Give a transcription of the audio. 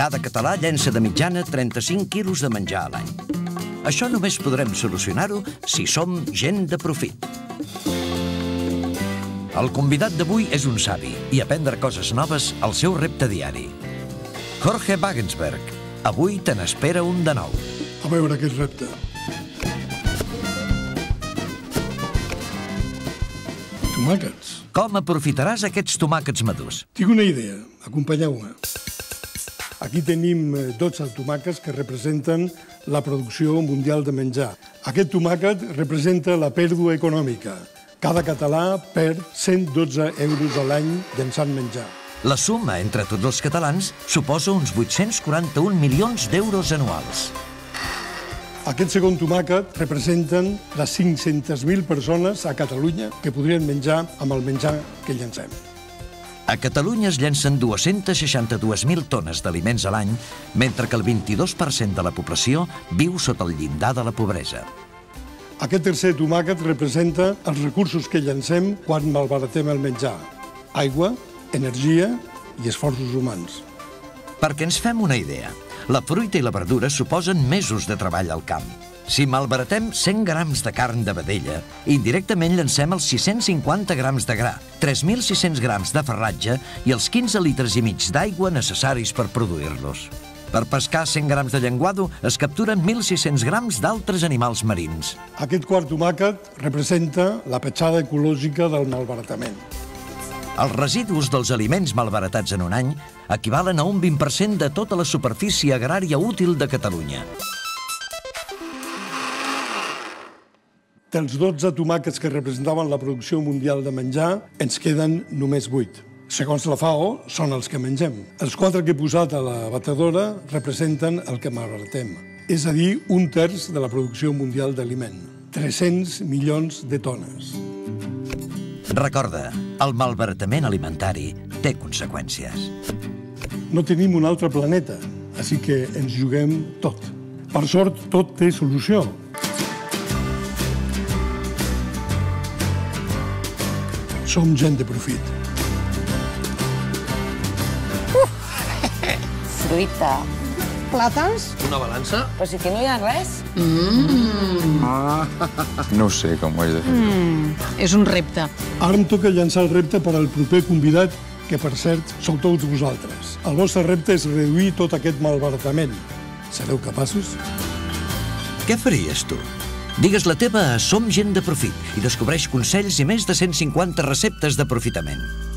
Cada català llença de mitjana 35 quilos de menjar a l'any. Això només podrem solucionar-ho si som gent de profit. El convidat d'avui és un savi i aprendre coses noves al seu repte diari. Jorge Wagensberg. Avui te n'espera un de nou. A veure aquest repte. Tomàquets. Com aprofitaràs aquests tomàquets madurs? Tinc una idea. Acompanyeu-me. Aquí tenim eh, 12 tomàquets que representen la producció mundial de menjar. Aquest tomàquet representa la pèrdua econòmica. Cada català perd 112 euros a l'any llançant menjar. La suma entre tots els catalans suposa uns 841 milions d'euros anuals. Aquest segon tomàquet representen les 500.000 persones a Catalunya que podrien menjar amb el menjar que llancem. A Catalunya es llencen 262.000 tones d'aliments a l'any, mentre que el 22% de la població viu sota el llindar de la pobresa. Aquest tercer tomàquet representa els recursos que llancem quan malbaratem el menjar. Aigua, energia i esforços humans. Perquè ens fem una idea, la fruita i la verdura suposen mesos de treball al camp. Si malbaratem 100 grams de carn de vedella, indirectament llancem els 650 grams de gra, 3.600 grams de ferratge i els 15 litres i mig d'aigua necessaris per produir-los. Per pescar 100 grams de llenguado es capturen 1.600 grams d'altres animals marins. Aquest quart tomàquet representa la petjada ecològica del malbaratament. Els residus dels aliments malbaratats en un any equivalen a un 20% de tota la superfície agrària útil de Catalunya. Dels 12 tomàquets que representaven la producció mundial de menjar, ens queden només 8. Segons la FAO, són els que mengem. Els quatre que he posat a la batedora representen el que malbaratem, és a dir, un terç de la producció mundial d'aliment. 300 milions de tones. Recorda, el malbaratament alimentari té conseqüències. No tenim un altre planeta, així que ens juguem tot. Per sort, tot té solució. Som gent de profit. Fruita. Plàtans? Una balança? Però si aquí no hi ha res. No ho sé com ho haig de fer. És un repte. Ara em toca llançar el repte per al proper convidat, que per cert sou tots vosaltres. El vostre repte és reduir tot aquest malbaratament. Sereu capaços? Què faries tu? Digues la teva a Som Gent de Profit i descobreix consells i més de 150 receptes d'aprofitament.